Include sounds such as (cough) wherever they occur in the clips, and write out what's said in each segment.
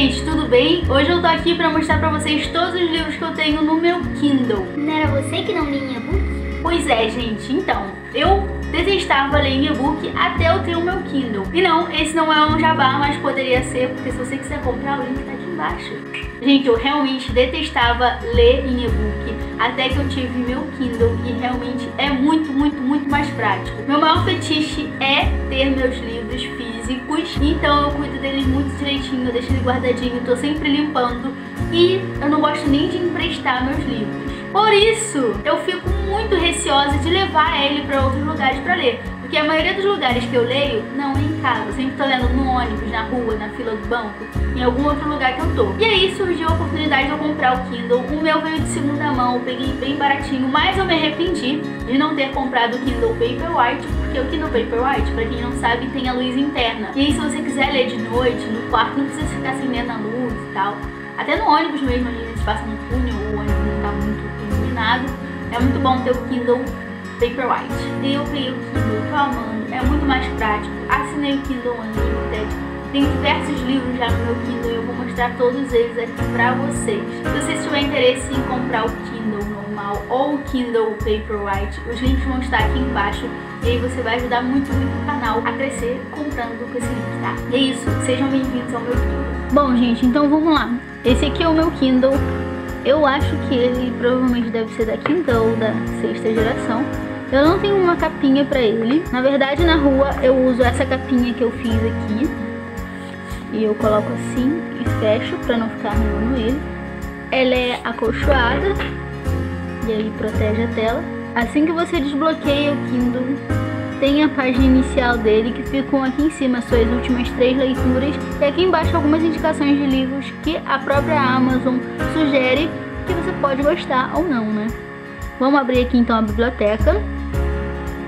gente, tudo bem? Hoje eu tô aqui pra mostrar pra vocês todos os livros que eu tenho no meu Kindle. Não era você que não lia e-book? Pois é, gente, então, eu detestava ler em e-book até eu ter o meu Kindle. E não, esse não é um jabá, mas poderia ser, porque se você quiser comprar, o link tá aqui embaixo. Gente, eu realmente detestava ler em e-book até que eu tive meu Kindle e realmente é muito, muito, muito mais prático. Meu maior fetiche é ter meus livros físicos, então eu cuido deles muito direitinho, eu deixo ele guardadinho, tô sempre limpando e eu não gosto nem de emprestar meus livros. Por isso, eu fico muito receosa de levar ele para outros lugares para ler. Porque a maioria dos lugares que eu leio não é em casa. Eu sempre tô lendo no ônibus, na rua, na fila do banco, em algum outro lugar que eu tô. E aí surgiu a oportunidade de eu comprar o Kindle. O meu veio de segunda mão, eu peguei bem baratinho, mas eu me arrependi de não ter comprado o Kindle Paperwhite, porque o Kindle Paperwhite, pra quem não sabe, tem a luz interna. E aí se você quiser ler de noite, no quarto, não precisa ficar acendendo a luz e tal. Até no ônibus mesmo, a gente passa no túnel, o ônibus não tá muito iluminado. É muito bom ter o Kindle Paperwhite. E eu peguei o Kindle, tô amando, é muito mais prático. Assinei o Kindle Unlimited. Tem diversos livros já no meu Kindle e eu vou mostrar todos eles aqui pra vocês. Se você tiver interesse em comprar o Kindle normal ou o Kindle Paperwhite, os links vão estar aqui embaixo e aí você vai ajudar muito, muito o canal a crescer comprando com esse link, tá? E é isso, sejam bem-vindos ao meu Kindle. Bom, gente, então vamos lá. Esse aqui é o meu Kindle. Eu acho que ele provavelmente deve ser da quinta ou da sexta geração. Eu não tenho uma capinha pra ele. Na verdade, na rua eu uso essa capinha que eu fiz aqui. E eu coloco assim e fecho pra não ficar arranhando ele. Ela é acolchoada. E aí protege a tela. Assim que você desbloqueia o Kindle, tem a página inicial dele que ficam aqui em cima suas últimas três leituras e aqui embaixo algumas indicações de livros que a própria Amazon sugere que você pode gostar ou não, né? Vamos abrir aqui então a biblioteca.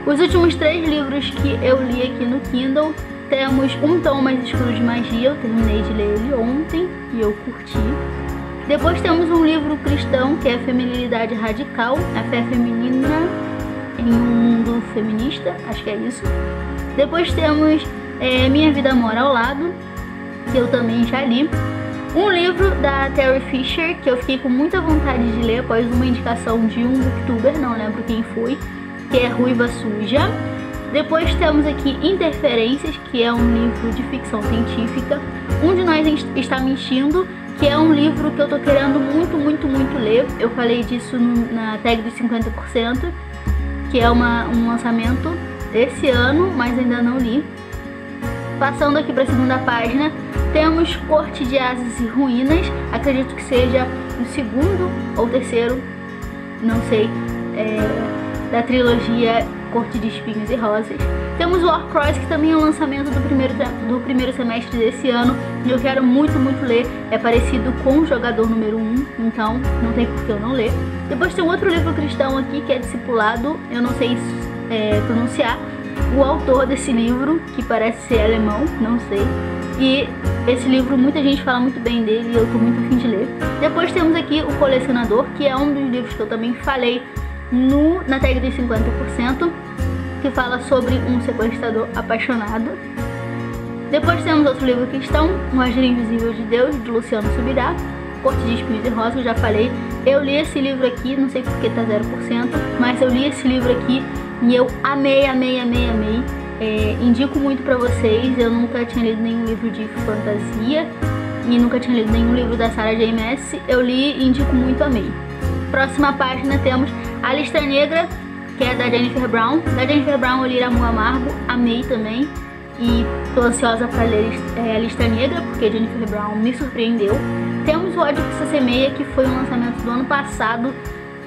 Os últimos três livros que eu li aqui no Kindle, temos Um Tom Mais Escuro de Magia, eu terminei de ler ele ontem e eu curti. Depois temos um livro cristão, que é Feminilidade Radical, a fé feminina em um mundo feminista, acho que é isso. Depois temos é, Minha Vida Mora ao Lado, que eu também já li. Um livro da Terry Fisher, que eu fiquei com muita vontade de ler após uma indicação de um booktuber, não lembro quem foi, que é Ruiva Suja. Depois temos aqui Interferências, que é um livro de ficção científica. Um de Nós Está Mentindo, que é um livro que eu tô querendo muito, muito, muito ler. Eu falei disso na tag dos 50%, que é uma, um lançamento desse ano, mas ainda não li. Passando aqui para a segunda página, temos Corte de Asas e Ruínas. Acredito que seja o segundo ou terceiro, não sei, é, da trilogia Corte de Espinhos e Rosas. Temos Warcross, que também é um lançamento do primeiro, do primeiro semestre desse ano. E eu quero muito, muito ler. É parecido com o Jogador Número 1, então não tem por que eu não ler. Depois tem um outro livro cristão aqui, que é Discipulado. Eu não sei é, pronunciar o autor desse livro, que parece ser alemão, não sei. E esse livro, muita gente fala muito bem dele e eu tô muito afim de ler. Depois temos aqui O Colecionador, que é um dos livros que eu também falei no, na tag dos 50%, que fala sobre um sequestrador apaixonado. Depois temos outro livro cristão, O Agir Invisível de Deus, de Luciano Subirá, Corte de Espinhos e Rosas, eu já falei. Eu li esse livro aqui, não sei porque tá 0%, mas eu li esse livro aqui e eu amei, amei, amei, amei. É, indico muito pra vocês, eu nunca tinha lido nenhum livro de fantasia e nunca tinha lido nenhum livro da Sarah J. Maas. Eu li e indico muito, amei. Próxima página temos A Lista Negra, que é da Jennifer Brown. Da Jennifer Brown eu li Amor Amargo, amei também. E tô ansiosa pra ler é, A Lista Negra, porque Jennifer Brown me surpreendeu. Temos o Ódio que se semeia, que foi um lançamento do ano passado,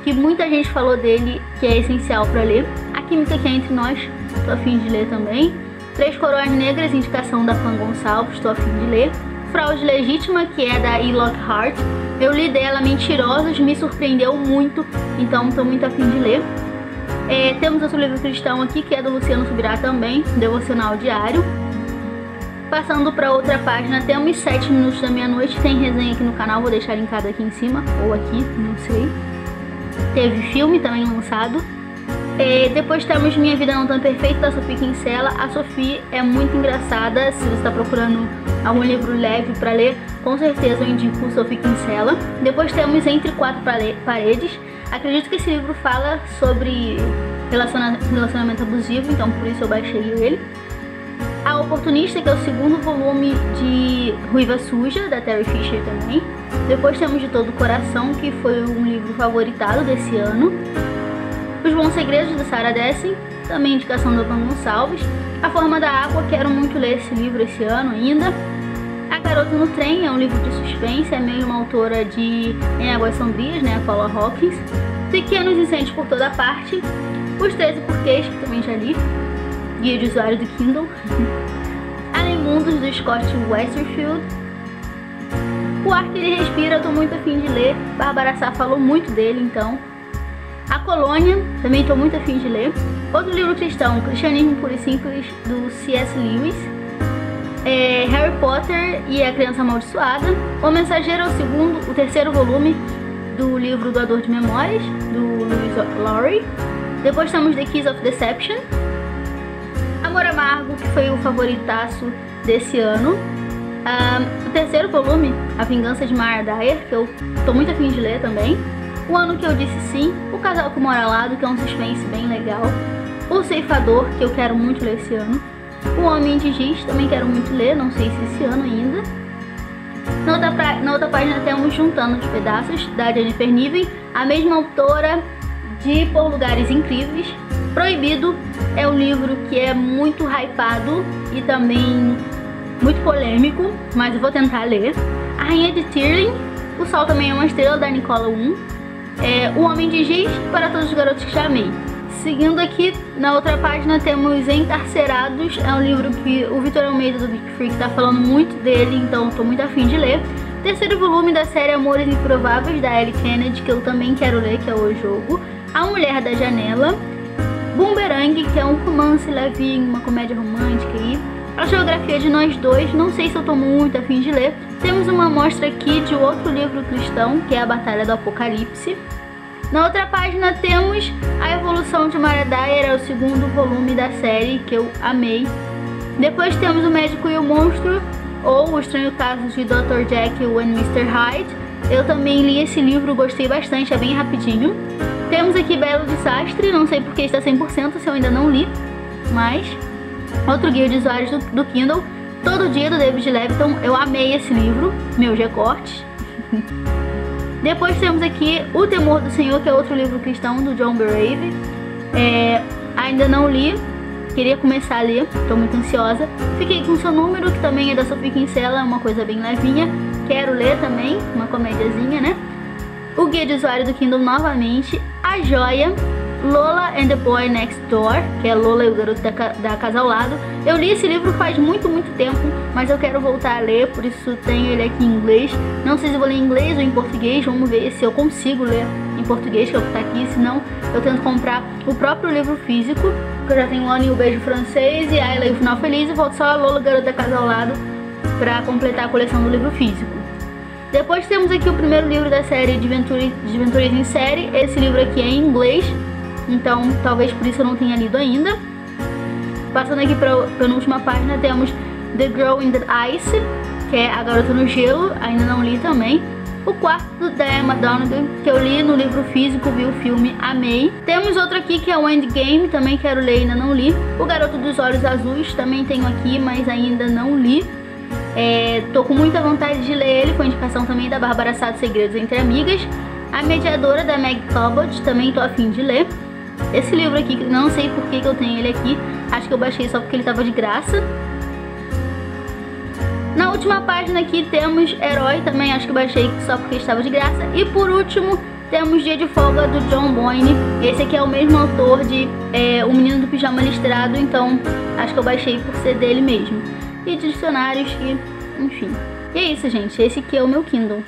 que muita gente falou dele, que é essencial pra ler. A Química que é Entre Nós, tô afim de ler também. Três Coroas Negras, indicação da Pan Gonçalves, tô afim de ler. Fraude Legítima, que é da E. Lockhart. Eu li dela Mentirosos, me surpreendeu muito, então tô muito afim de ler. É, temos outro livro cristão aqui, que é do Luciano Subirá também, Devocional Diário. Passando para outra página, temos 7 minutos da meia-noite, tem resenha aqui no canal, vou deixar linkado aqui em cima, ou aqui, não sei. Teve filme também lançado. É, depois temos Minha Vida Não Tão Perfeita, da Sofia Kinsella. A Sofia é muito engraçada, se você está procurando algum livro leve para ler, com certeza eu indico Sophie Kinsella. Depois temos Entre Quatro Paredes. Acredito que esse livro fala sobre relacionamento abusivo, então por isso eu baixei ele. A Oportunista, que é o segundo volume de Ruiva Suja, da Terry Fisher também. Depois temos De Todo Coração, que foi um livro favoritado desse ano. Os Bons Segredos, da Sarah Dessen, também indicação do Pan Gonçalves. A Forma da Água, quero muito ler esse livro esse ano ainda. A Garota no Trem é um livro de suspense, é meio uma autora de Em Águas Sombrias, né, Paula Hawkins. Pequenos Incêndios por Toda Parte. Os 13 Porquês, que também já li. Guia de Usuário do Kindle. (laughs) Além Mundos, do Scott Westerfield. O Ar que ele respira, tô muito afim de ler. Bárbara Sá falou muito dele, então. A Colônia, também tô muito afim de ler. Outro livro cristão, Cristianismo Puro e Simples, do C.S. Lewis. Potter e a Criança Amaldiçoada. O Mensageiro é o segundo, o terceiro volume do livro Doador de Memórias, do Louis Laurie. Depois temos The Keys of Deception. Amor Amargo, que foi o favoritaço desse ano. Um, o terceiro volume, A Vingança de Mara Dyer, que eu tô muito afim de ler também. O Ano Que Eu Disse Sim, O Casal que Mora Lado, que é um suspense bem legal. O Ceifador, que eu quero muito ler esse ano. O Homem de Giz, também quero muito ler, não sei se esse ano ainda. Na outra, pra... Na outra página temos Juntando os Pedaços, da Jennifer Niven, a mesma autora de Por Lugares Incríveis. Proibido é um livro que é muito hypado e também muito polêmico, mas eu vou tentar ler. A Rainha de Tirling, O Sol também é uma estrela, da Nicola 1. É, o Homem de Giz, para todos os garotos que já amei. Seguindo aqui, na outra página temos Encarcerados, é um livro que o Vitor Almeida do Big Freak está falando muito dele, então estou muito afim de ler. Terceiro volume da série Amores Improváveis, da Ellie Kennedy, que eu também quero ler, que é o jogo. A Mulher da Janela. Boomerang, que é um romance levinho, uma comédia romântica aí. A Geografia de Nós Dois, não sei se eu estou muito afim de ler. Temos uma amostra aqui de outro livro cristão, que é A Batalha do Apocalipse. Na outra página temos A Evolução de Mara Dyer, é o segundo volume da série que eu amei. Depois temos O Médico e o Monstro, ou O Estranho Caso de Dr. Jekyll and Mr. Hyde. Eu também li esse livro, gostei bastante, é bem rapidinho. Temos aqui Belo Desastre, não sei porque está 100% se eu ainda não li, mas... Outro guia de usuários do, do Kindle, Todo Dia, do David Leviton. Eu amei esse livro, meus recortes. (laughs) Depois temos aqui O Temor do Senhor, que é outro livro cristão do John Brave. É, ainda não li, queria começar a ler, estou muito ansiosa. Fiquei com seu número, que também é da Sophie Kinsella, uma coisa bem levinha. Quero ler também, uma comédiazinha, né? O guia de usuário do Kindle novamente. A Joia, Lola and the Boy Next Door, que é Lola e o Garoto da, da Casa ao Lado. Eu li esse livro faz muito, muito tempo, mas eu quero voltar a ler, por isso tenho ele aqui em inglês. Não sei se vou ler em inglês ou em português, vamos ver se eu consigo ler em português, que é o que tá aqui, senão eu tento comprar o próprio livro físico, que eu já tenho Anne e o Beijo Francês e aí leio o Final Feliz e volto só a Lola, o Garoto da Casa ao Lado, pra completar a coleção do livro físico. Depois temos aqui o primeiro livro da série de Aventuras em Série, esse livro aqui é em inglês, então talvez por isso eu não tenha lido ainda. Passando aqui para a penúltima página, temos The Girl in the Ice, que é A Garota no Gelo, ainda não li também. O quarto da Emma Donegan, que eu li no livro físico, vi o filme, amei. Temos outro aqui que é o Endgame, também quero ler, ainda não li. O Garoto dos Olhos Azuis, também tenho aqui, mas ainda não li. É, tô com muita vontade de ler ele, foi indicação também da Bárbara Sato Segredos Entre Amigas. A Mediadora, da Meg Talbot, também tô afim de ler. Esse livro aqui, não sei por que, que eu tenho ele aqui. Acho que eu baixei só porque ele tava de graça. Na última página aqui temos Herói, também acho que baixei só porque estava de graça. E por último, temos Dia de Folga do John Boyne. Esse aqui é o mesmo autor de é, O Menino do Pijama Listrado, então acho que eu baixei por ser dele mesmo. E dicionários e enfim. E é isso, gente. Esse aqui é o meu Kindle.